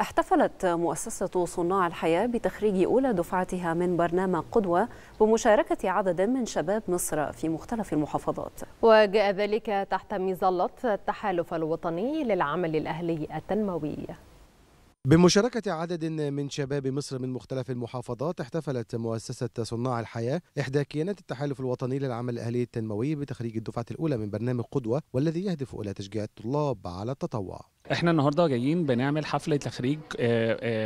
احتفلت مؤسسة صناع الحياة بتخريج أولى دفعتها من برنامج قدوة بمشاركة عدد من شباب مصر في مختلف المحافظات. وجاء ذلك تحت مظلة التحالف الوطني للعمل الأهلي التنموي. بمشاركة عدد من شباب مصر من مختلف المحافظات احتفلت مؤسسة صناع الحياة إحدى كيانات التحالف الوطني للعمل الأهلي التنموي بتخريج الدفعة الأولى من برنامج قدوة والذي يهدف إلى تشجيع الطلاب على التطوع. إحنا النهارده جايين بنعمل حفلة تخريج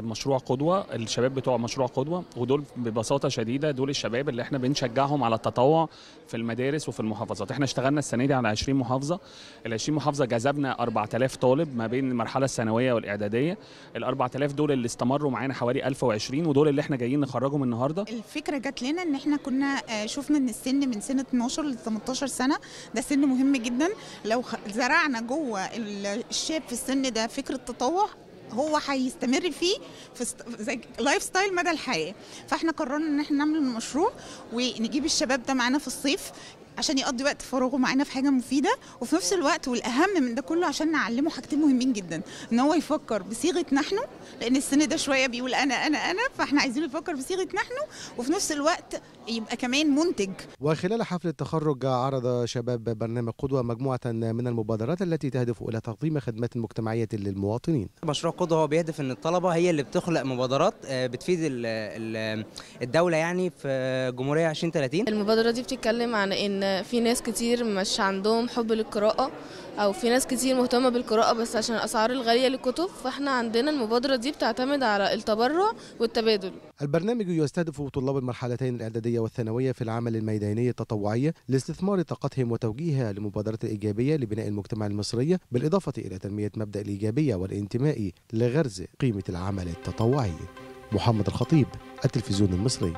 مشروع قدوة الشباب بتوع مشروع قدوة ودول ببساطة شديدة دول الشباب اللي إحنا بنشجعهم على التطوع في المدارس وفي المحافظات. إحنا اشتغلنا السنة دي على 20 محافظة. ال 20 محافظة جذبنا 4000 طالب ما بين المرحلة الثانوية والإعدادية. ال 4000 دول اللي استمروا معانا حوالي 1020 ودول اللي إحنا جايين نخرجهم النهارده. الفكرة جات لنا إن إحنا كنا شفنا إن السن من سن 12 ل 18 سنة. ده سن مهم جدا. لو زرعنا جوه الشاب في السن ده فكره تطوع هو هيستمر فيه في زي lifestyle مدى الحياة. فإحنا قررنا إن إحنا نعمل المشروع ونجيب الشباب ده معانا في الصيف. عشان يقضي وقت فراغه معانا في حاجة مفيدة وفي نفس الوقت والأهم من ده كله عشان نعلمه حاجتين مهمين جدا إن هو يفكر بصيغة نحن لأن السن ده شوية بيقول أنا أنا أنا فإحنا عايزينه يفكر بصيغة نحن وفي نفس الوقت يبقى كمان منتج. وخلال حفل التخرج عرض شباب برنامج قدوة مجموعة من المبادرات التي تهدف إلى تقديم خدمات مجتمعية للمواطنين. مشروع قدوة هو بيهدف إن الطلبة هي اللي بتخلق مبادرات بتفيد الدولة يعني في جمهورية 2030 المبادرة دي بتتكلم عن إن في ناس كتير مش عندهم حب للقراءة أو في ناس كتير مهتمة بالقراءة بس عشان الأسعار الغالية للكتب فإحنا عندنا المبادرة دي بتعتمد على التبرع والتبادل. البرنامج يستهدف طلاب المرحلتين الإعدادية والثانوية في العمل الميداني التطوعي لاستثمار طاقتهم وتوجيهها لمبادره إيجابية لبناء المجتمع المصري بالإضافة إلى تنمية مبدأ الإيجابية والانتماء لغرز قيمة العمل التطوعي. محمد الخطيب التلفزيون المصري.